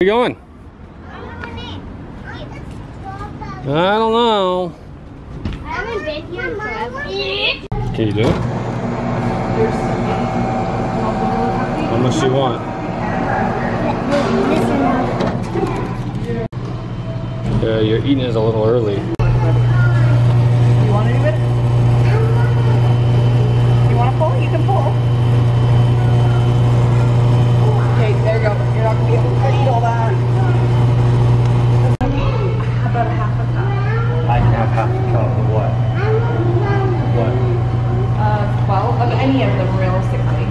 Where you going? I don't know. I haven't been here in forever. Can you do it? How much do you want? Yeah, you're eating it a little early. You want to do it? You want to pull? You can pull. Okay, there you go. You're not going to be able to eat all that. How about a half a cup? I can have half a cup of what? What? Uh, 12 of any of them, realistically.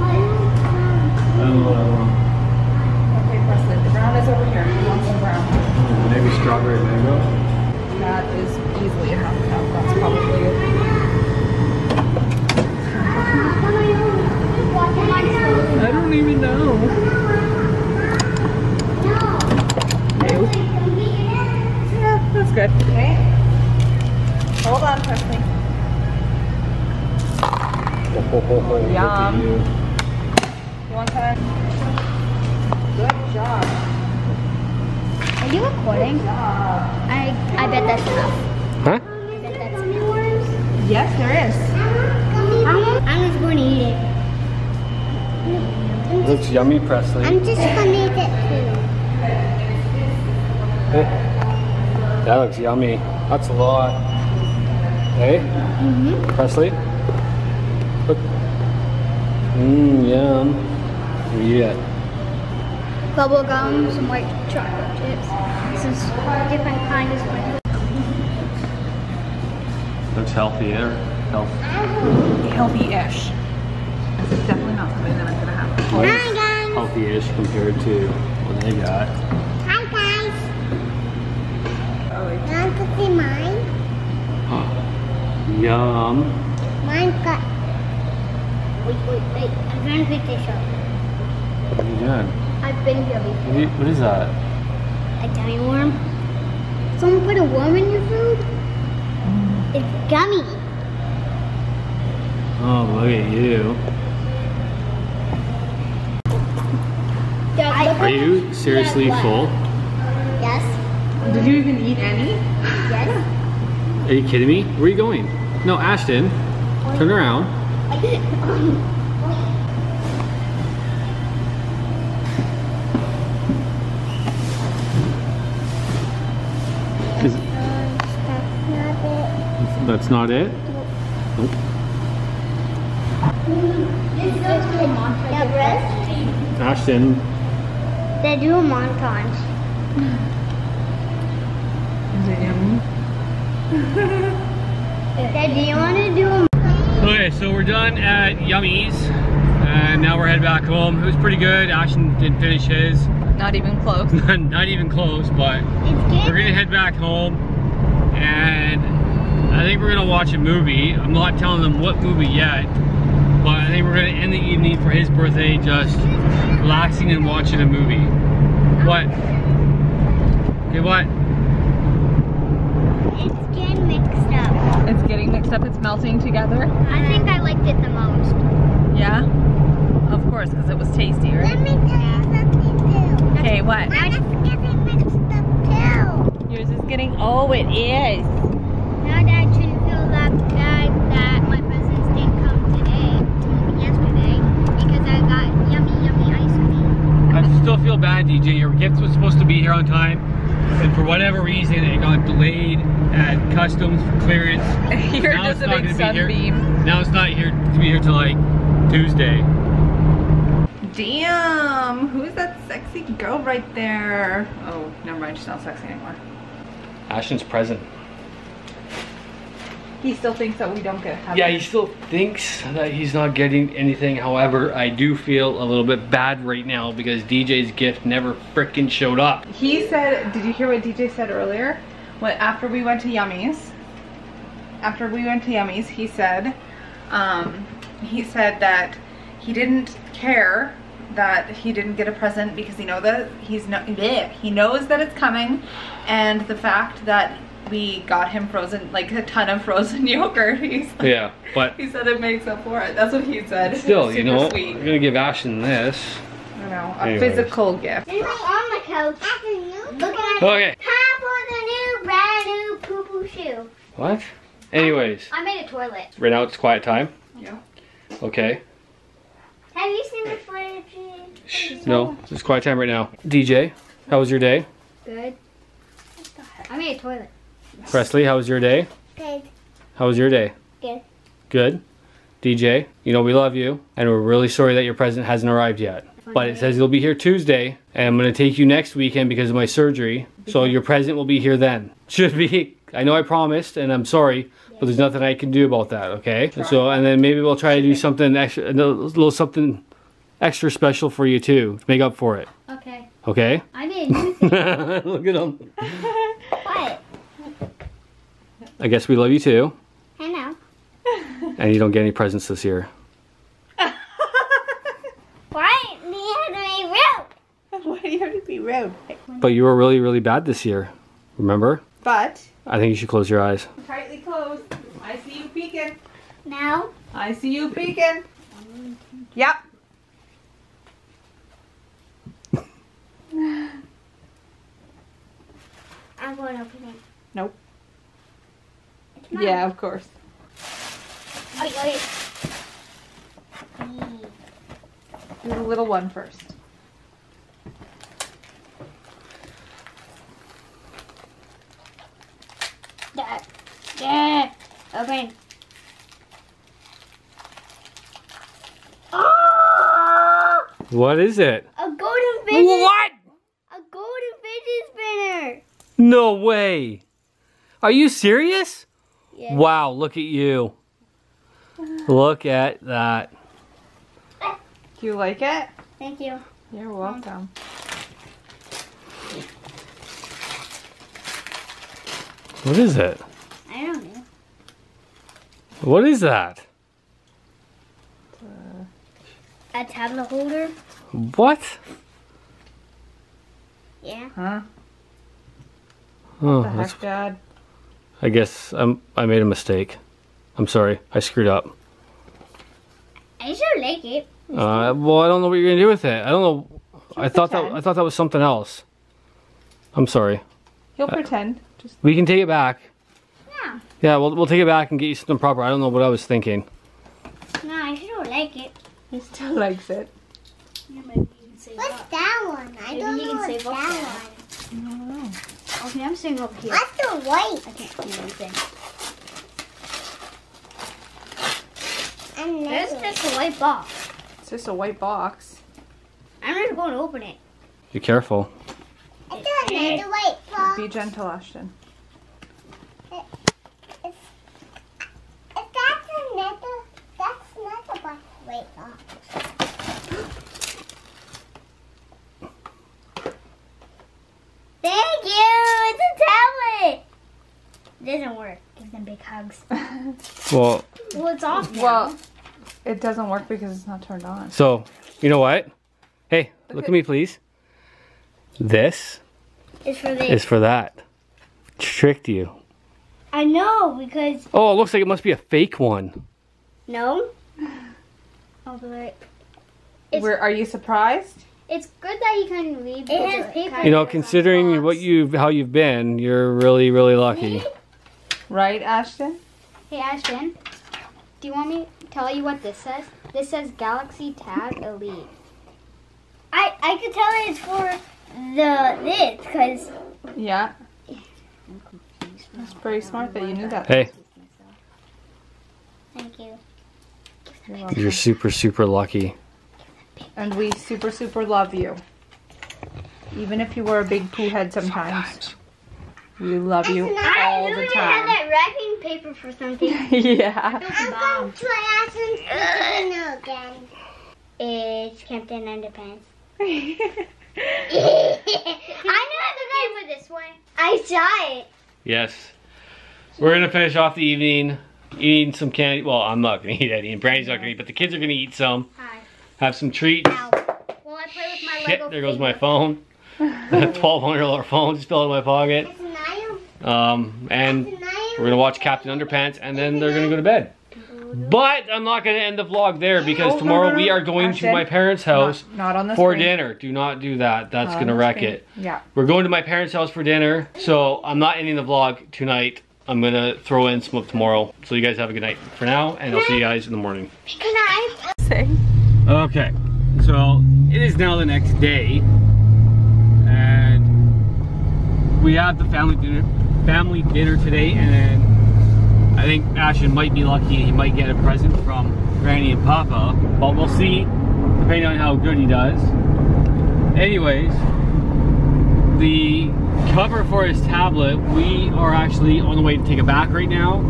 I don't know what I want. Okay, Preston, the brown is over here. Who wants the brown? Maybe strawberry mango? That is easily a half a cup. That's probably it. I don't even know. That's good. Okay. Hold on, Presley. Ho, ho, ho, ho, look at Yum. you. You want that? Good job. Are you recording? I I bet that's enough. Huh? I bet that's enough. Yes, there is. I'm, I'm just going to eat it. Looks yummy, Presley. I'm just going to eat it too. That looks yummy. That's a lot. Hey? Mm-hmm. Presley? Look. Mmm, yum. Yeah. Bubble gum, some white chocolate chips, some s- different kinds of Looks healthier. Eh? Health. Healthy-ish. This is definitely not something that I'm gonna have. Hi guys. Healthy-ish compared to what they got. Hi guys. Oh, Want to see mine? Yum. Mine got. Wait, wait, wait. I'm trying to pick this up. What are you doing? I've been here before. You- what is that? A gummy worm. Someone put a worm in your food? It's gummy. Oh, look at you. I, Are you seriously full? Yes. Did you even eat any? Yes. Are you kidding me? Where are you going? No, Ashton. Turn around. Is, that's not it? Nope. Yeah, breast. Ashton, They do a montage. Is it yummy? Dad, do you want to do a Okay, so we're done at Yummy's, and now we're heading back home. It was pretty good. Ashton didn't finish his, Not even close. not even close, but It's we're gonna head back home, and I think we're gonna watch a movie. I'm not telling them what movie yet, but I think we're gonna end the evening for his birthday just relaxing and watching a movie. What? Okay, what? It's getting mixed up. It's getting mixed up. It's melting together. I think I liked it the most. Yeah. Of course, because it was tasty, Let right? me tell you something too. Okay, what? Mine is getting mixed up too. Yours is getting. Oh, it is. Now Dad shouldn't feel that bad that my presents didn't come today, yesterday, because I got yummy, yummy ice cream. I still feel bad, DJ. Your gift was supposed to be here on time, and for whatever reason, it got delayed at customs for clearance. You're Now just a big gonna be here. sunbeam. Now it's not here to be here till like Tuesday. Damn, who's that sexy girl right there? Oh, never mind, she's not sexy anymore. Ashton's present. He still thinks that we don't get have Yeah, he still thinks that he's not getting anything. However, I do feel a little bit bad right now because DJ's gift never frickin' showed up. He said, did you hear what DJ said earlier? When after we went to Yummy's, after we went to Yummy's, he said, um, he said that he didn't care that he didn't get a present because he know that he's no, bleh, he knows that it's coming, and the fact that we got him frozen like a ton of frozen yogurt. He's like, Yeah, but he said it makes up for it. That's what he said. still, you know, sweet. I'm gonna give Ashton this. I know, a Anyways. physical gift. On the couch. Looking at Okay. time for the new brand new poo poo shoe. What? Anyways, I made a toilet. right now it's quiet time. Yeah. Okay. Have you seen the footage? Shh, no, it's quiet time right now. DJ, how was your day? Good. I made a toilet. Presley, how was your day? Good. How was your day? Good. Good. DJ, you know we love you, and we're really sorry that your present hasn't arrived yet. But it says you'll be here Tuesday, and I'm gonna take you next weekend because of my surgery. So your present will be here then. Should be. I know I promised, and I'm sorry, but there's nothing I can do about that. Okay. So and then maybe we'll try to do something extra, a little something extra special for you too, to make up for it. Okay. Okay. I made a new thing. Look at them. what? I guess we love you too, I know. and you don't get any presents this year. Why do you have to be rude? Why do you have to be rude? But you were really, really bad this year. Remember? But I think you should close your eyes. tightly closed. I see you peeking. Now? I see you peeking. Yep. I'm going to open it. Nope. It's. Yeah, of course. Yeah. Do the little one first. Yeah. Yeah. Open. Oh! What is it? A golden fidget. What? A golden fidget spinner. No way. Are you serious? Yeah. Wow, look at you. Look at that. Do you like it? Thank you. You're welcome. What is it? I don't know. What is that? A tablet holder. What? Yeah. Huh? Oh, The that's, heck, Dad? I guess I'm, I made a mistake. I'm sorry. I screwed up. I sure like it. Uh, well, I don't know what you're gonna do with it. I don't know. I thought that. I thought that was something else. I'm sorry. He'll pretend. Just We can take it back. Yeah. Yeah, we'll we'll take it back and get you something proper. I don't know what I was thinking. No, I sure like it. he still likes it. What's that one? I don't know what's that one. I don't know. Okay, I'm sitting over here. What's the white? I can't see anything. This is just a white box. It's just a white box. I'm just going to open it. Be careful. It's another white box. Be gentle, Ashton. If that's another, that's not a. White box. Thank you. It's a tablet. It doesn't work. Give them big hugs. Well, Well, it's off now. Well, it doesn't work because it's not turned on. so you know what? Hey, look at me, please. This it's for this. is for that. Tricked you. I know because Oh, it looks like it must be a fake one. no. Oh, but It's- Where are you surprised? it's good that you can leave. It has paper. You know, considering what you've how you've been, you're really really lucky. Right, Ashton? Hey Ashton, do you want me to tell you what this says? This says Galaxy Tab Elite. I I could tell it's for the this because Yeah. That's pretty smart that you knew that. Hey, thank you. You're you're super super lucky. And we super, super love you. Even if you were a big poo head sometimes. We love you all the time. That wrapping paper for something. yeah. I'm going to Ashton's again. It's Captain Underpants. I know the name for this one. I saw it. Yes. We're gonna finish off the evening eating some candy. Well, I'm not gonna eat any, and Brandy's not gonna eat, but the kids are gonna eat some. Hi. Have some treats. Ow. Well, I play with my Shit, Lego there goes my figure. phone. Twelve hundred dollar phone just fell out of my pocket. It's Niall. Um, and we're gonna watch Captain Underpants, and then they're gonna go to bed. But I'm not going to end the vlog there because Oh, no, tomorrow no, we are going to Ashton, my parents' house Not, not on for screen. dinner. Do not do that. That's Not going to wreck screen. it. Yeah. We're going to my parents' house for dinner, so I'm not ending the vlog tonight. I'm going to throw in some of tomorrow. So you guys have a good night for now, and I'll see you guys in the morning. Can I? Say. Okay, so it is now the next day, and we have the family dinner, family dinner today, and I think Ashton might be lucky and he might get a present from Granny and Papa, but we'll see, depending on how good he does. Anyways, the cover for his tablet, we are actually on the way to take it back right now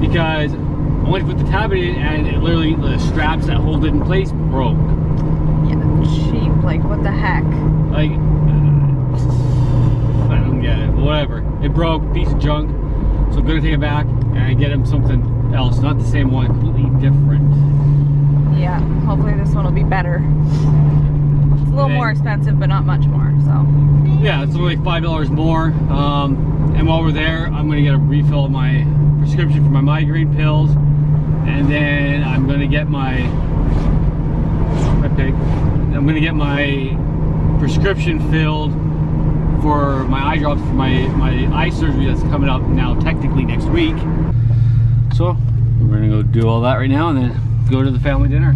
because I went to put the tablet in and it literally the straps that hold it in place broke. Yeah, cheap. Like, what the heck? Like, I don't get it. Whatever. It broke, piece of junk. So I'm gonna take it back and get him something else, not the same one, completely different. Yeah, hopefully this one will be better. It's a little Okay. more expensive, but not much more, so. Yeah, it's only five dollars more. Um, and while we're there, I'm gonna get a refill of my prescription for my migraine pills, and then I'm gonna get my my pig. I'm gonna get my prescription filled for my eye drops for my my eye surgery that's coming up now, technically next week. So we're gonna go do all that right now, and then go to the family dinner.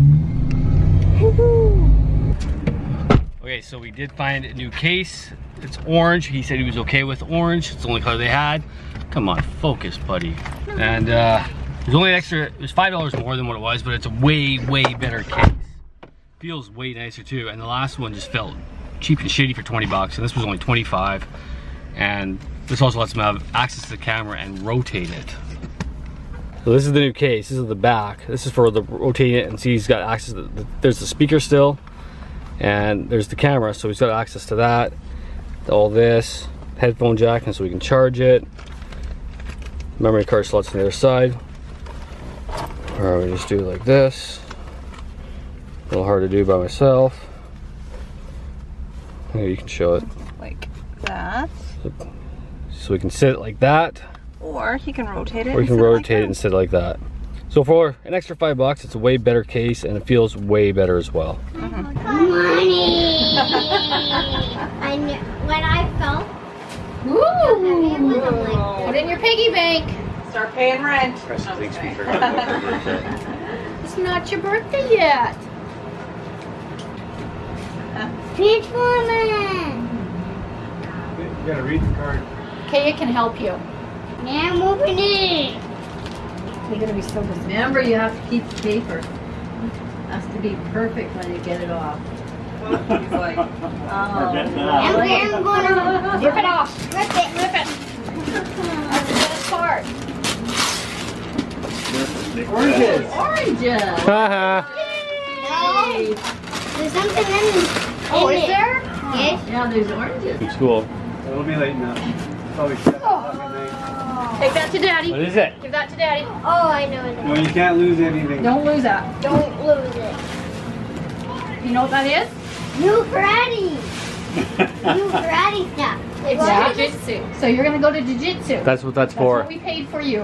Okay, so we did find a new case. It's orange. He said he was okay with orange. It's the only color they had. Come on, focus, buddy. And uh, there's only an extra, it was $5 more than what it was, but it's a way, way better case. Feels way nicer too. And the last one just felt cheap and shitty for 20 bucks. And this was only 25. And this also lets them have access to the camera and rotate it. So this is the new case. This is the back. This is for the rotating it and see he's got access to the, there's the speaker still and there's the camera so he's got access to that all this headphone jack and so we can charge it memory card slots on the other side or we just do like this a little hard to do by myself Here you can show it Like that. so we can sit it like that Or he can rotate it. or you and can sit like rotate it and sit like that so for an extra five bucks it's a way better case and it feels way better as well Money. I knew, when I felt Ooh. I'm like, Put in your piggy bank. Start paying rent. It's not your birthday yet. Transformers. you gotta read the card Kaya can help you. Now I'm opening it. You're gonna be so busy. Remember, you have to keep the paper. It Has to be perfect when you get it off. He's like, Oh, I'm, I'm gonna Rip it off. rip it. Rip it. That's the best part. oranges. Oranges. Haha. No. There's something in, Oh, in is it. there? Yes. Yeah, there's oranges. it's cool It'll be late now. Probably seven o'clock at night. Take that to daddy. what is it Give that to daddy. Oh, I know it. No, you can't lose anything. Don't lose that. Don't lose it. You know what that is? New karate. New karate stuff. It's What? jiu-jitsu. So you're gonna go to jiu-jitsu. that's what that's That's for what we paid for you.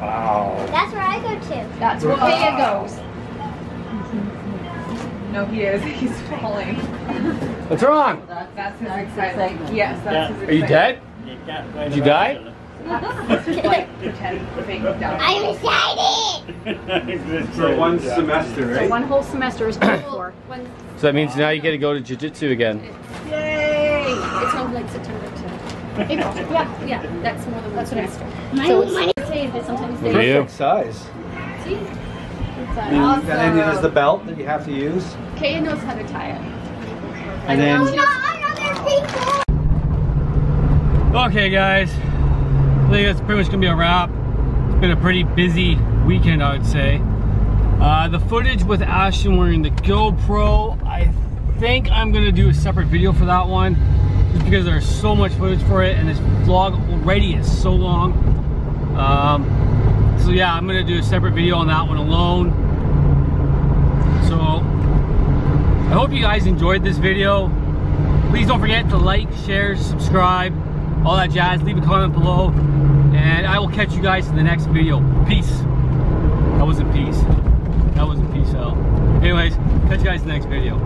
wow That's where I go to. That's where Kaya goes. No, he is. He's falling. what's wrong That's his That's excitement. excitement. Yes, that's his are you dead did you die Like pretend fake die. I'm excited. For one semester, So right? one whole semester is paid for. So that means now you get to go to jiu-jitsu again Yay! it's on like September to April. Yeah, yeah. That's more than one semester. My, So my, it's say that sometimes they Do you? Perfect size. see. It's, And, uh, and then there's the belt that you have to use. Kaya knows how to tie it. And then no, another people. Okay, guys. I think that's pretty much gonna be a wrap. It's been a pretty busy weekend, I would say. Uh, the footage with Ashton wearing the GoPro, I think I'm gonna do a separate video for that one, just because there's so much footage for it, and this vlog already is so long. Um, so yeah, I'm gonna do a separate video on that one alone. So I hope you guys enjoyed this video. Please don't forget to like, share, subscribe, all that jazz. Leave a comment below. And I will catch you guys in the next video. Peace. That wasn't peace. That wasn't peace out. Anyways, catch you guys in the next video.